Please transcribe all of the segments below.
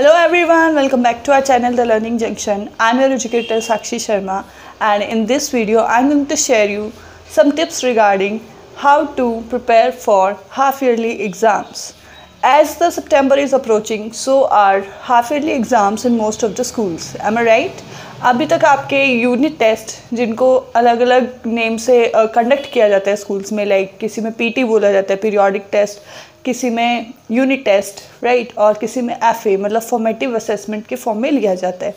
Hello everyone, welcome back to our channel The Learning Junction. I'm your educator Sakshi Sharma and in this video I'm going to share you some tips regarding how to prepare for half yearly exams. As the September is approaching, so are half yearly exams in most of the schools. Am I right? अभी तक आपके unit test जिनको अलग अलग name से conduct uh, किया जाता है स्कूल्स में लाइक like, किसी में पीटी बोला जाता है पीरियोडिक टेस्ट किसी में यूनिट टेस्ट राइट और किसी में एफ़ मतलब फॉर्मेटिव असेसमेंट के फॉर्म में लिया जाता है।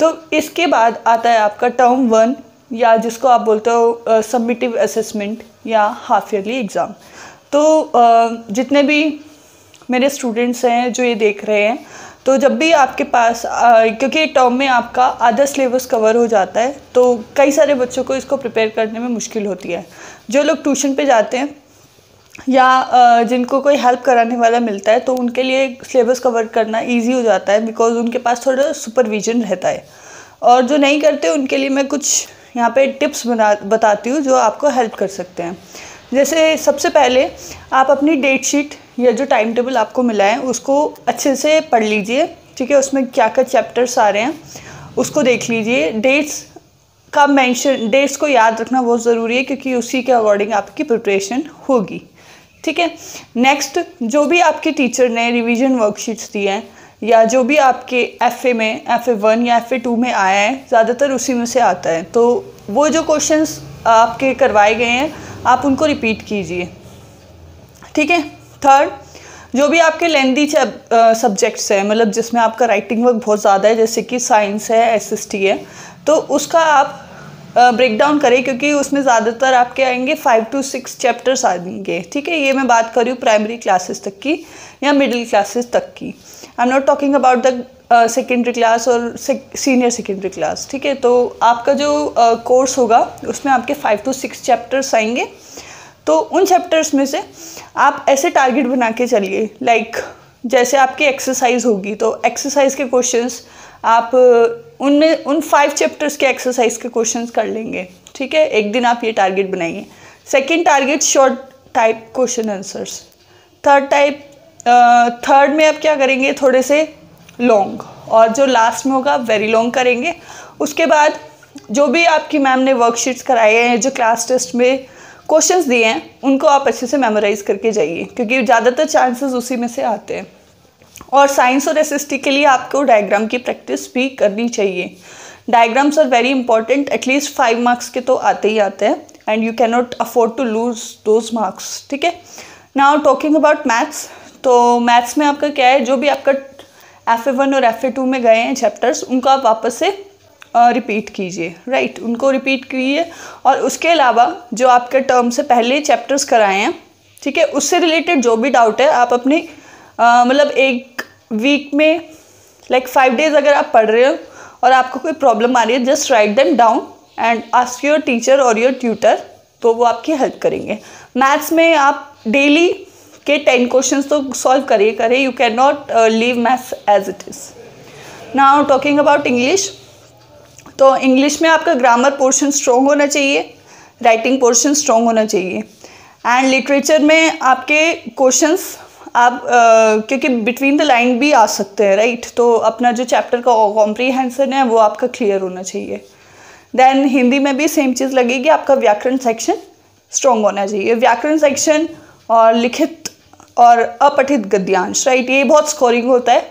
तो इसके बाद आता है आपका टर्म वन या जिसको आप बोलते हो सबमिटिव असेसमेंट या हाफ़ ईयरली एग्ज़ाम तो uh, जितने भी मेरे स्टूडेंट्स हैं जो ये देख रहे हैं तो जब भी आपके पास क्योंकि टर्म में आपका आधा सिलेबस कवर हो जाता है तो कई सारे बच्चों को इसको प्रिपेयर करने में मुश्किल होती है। जो लोग ट्यूशन पे जाते हैं या जिनको कोई हेल्प कराने वाला मिलता है तो उनके लिए सिलेबस कवर करना इजी हो जाता है बिकॉज़ उनके पास थोड़ा सुपरविजन रहता है। और जो नहीं करते, उनके लिए मैं कुछ यहाँ पे टिप्स बना, बताती हूँ जो आपको हेल्प कर सकते हैं। जैसे सबसे पहले, आप अपनी डेट शीट या जो टाइम टेबल आपको मिला है, उसको अच्छे से पढ़ लीजिए। ठीक है, उसमें क्या क्या चैप्टर्स आ रहे हैं, उसको देख लीजिए। डेट्स का मेंशन डेट्स को याद रखना बहुत ज़रूरी है, क्योंकि उसी के अकॉर्डिंग आपकी प्रिपरेशन होगी। ठीक है? नेक्स्ट जो भी आपके टीचर ने रिवीजन वर्कशीट्स दी हैं, या जो भी आपके एफ़ ए में एफ़ ए वन या एफ़ ए टू में आया है, ज़्यादातर उसी में से आता है। तो वो जो क्वेश्चंस आपके करवाए गए हैं, आप उनको रिपीट कीजिए। ठीक है? थर्ड जो भी आपके लेंदी सब्जेक्ट्स हैं मतलब जिसमें आपका राइटिंग वर्क बहुत ज़्यादा है, जैसे कि साइंस है एसएसटी है तो उसका आप ब्रेक डाउन करें क्योंकि उसमें ज़्यादातर आपके आएँगे फाइव टू सिक्स चैप्टर्स आएँगे ठीक है? ये मैं बात कर रही हूँ प्राइमरी क्लासेस तक की या मिडिल क्लासेस तक की। I am not talking about the secondary class और सीनियर सेकेंडरी क्लास ठीक है? तो आपका जो कोर्स uh, होगा उसमें आपके फाइव टू सिक्स चैप्टर्स आएँगे। तो उन चैप्टर्स में से आप ऐसे टारगेट बना के चलिए लाइक जैसे आपकी एक्सरसाइज होगी तो एक्सरसाइज के क्वेश्चंस आप उनमें, उन फाइव चैप्टर्स के एक्सरसाइज के क्वेश्चंस कर लेंगे। ठीक है? एक दिन आप ये टारगेट बनाइए। Second target short type question answers third type third में आप क्या करेंगे? थोड़े से लॉन्ग और जो लास्ट में होगा वेरी लॉन्ग करेंगे। उसके बाद, जो भी आपकी मैम ने वर्कशीट्स कराए हैं, जो क्लास टेस्ट में क्वेश्चंस दिए हैं, उनको आप अच्छे से मेमोराइज करके जाइए, क्योंकि ज़्यादातर चांसेस उसी में से आते हैं। और साइंस और एस के लिए आपको डायग्राम की प्रैक्टिस भी करनी चाहिए। Diagrams are very important at least five marks के तो आते ही आते हैं and you can not afford to lose those marks ठीक है? नाउ टॉकिंग अबाउट मैथ्स तो मैथ्स में आपका क्या है, जो भी आपका एफ़ ए वन और एफ़ ए टू में गए हैं चैप्टर्स उनको आप वापस से रिपीट कीजिए राइट उनको रिपीट कीजिए। और उसके अलावा जो आपके टर्म से पहले चैप्टर्स कराए हैं, ठीक है? उससे रिलेटेड जो भी डाउट है, आप अपनी मतलब एक वीक में लाइक फाइव डेज़ अगर आप पढ़ रहे हो और आपको कोई प्रॉब्लम आ रही है just write them down and ask your teacher or your tutor तो वो आपकी हेल्प करेंगे। मैथ्स में आप डेली के टेन क्वेश्चंस तो सॉल्व करिए करें you can not leave maths as it is now talking about English तो इंग्लिश में आपका ग्रामर पोर्शन स्ट्रॉन्ग होना चाहिए राइटिंग पोर्शन स्ट्रॉन्ग होना चाहिए एंड लिटरेचर में आपके क्वेश्चंस आप uh, क्योंकि बिटवीन द लाइन भी आ सकते हैं राइट right? तो अपना जो चैप्टर का कॉम्प्रीहेंसन है वो आपका क्लियर होना चाहिए देन हिंदी में भी सेम चीज़ लगेगी आपका व्याकरण सेक्शन स्ट्रॉन्ग होना चाहिए व्याकरण सेक्शन और लिखित और अपठित गद्यांश राइट right? ये बहुत स्कोरिंग होता है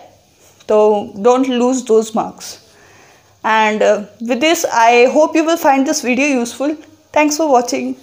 तो don't lose those marks and uh, with this i hope you will find this video useful. Thanks for watching.